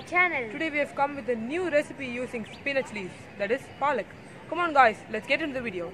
channel. Today we have come with a new recipe using spinach leaves, that is palak. Come on guys, let's get into the video.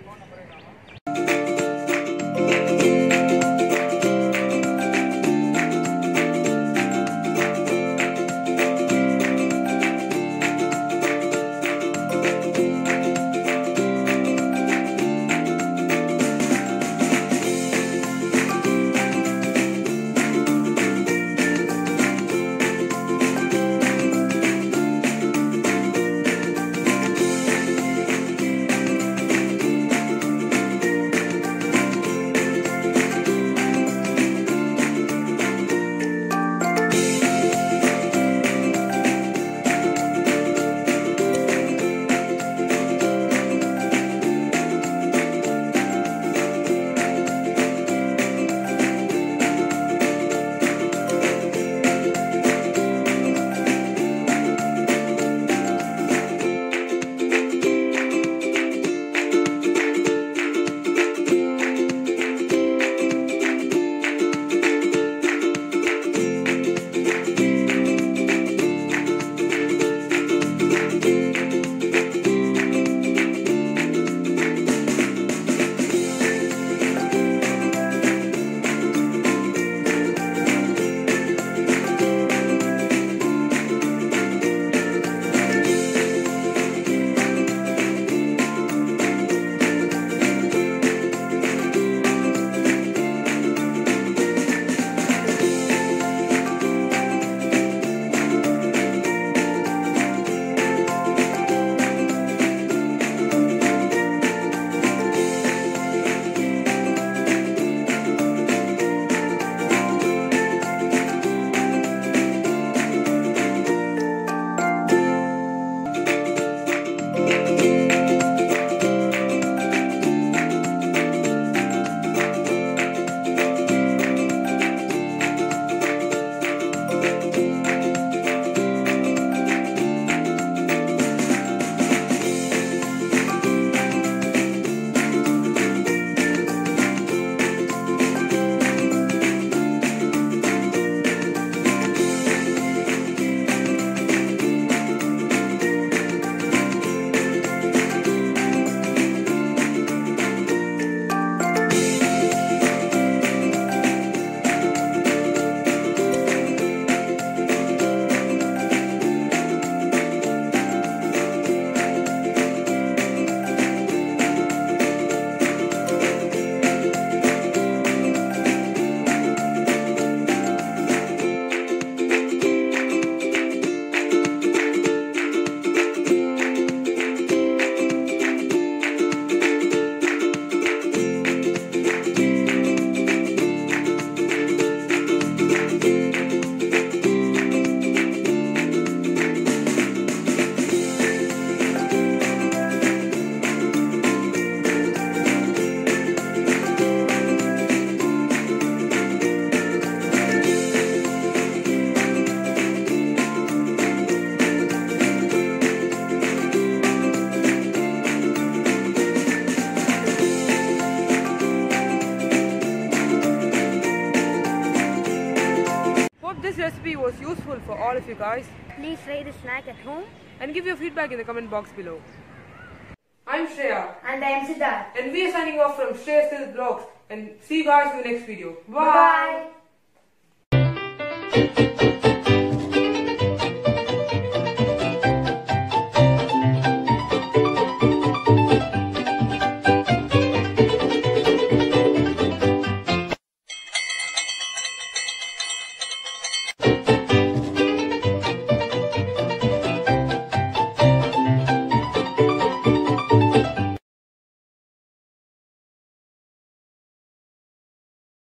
This recipe was useful for all of you guys Please try the snack at home. and give your feedback in the comment box below. I'm Shreya And I am Siddharth. and we are signing off from ShreySid Vlogs and see you guys in the next video. Bye.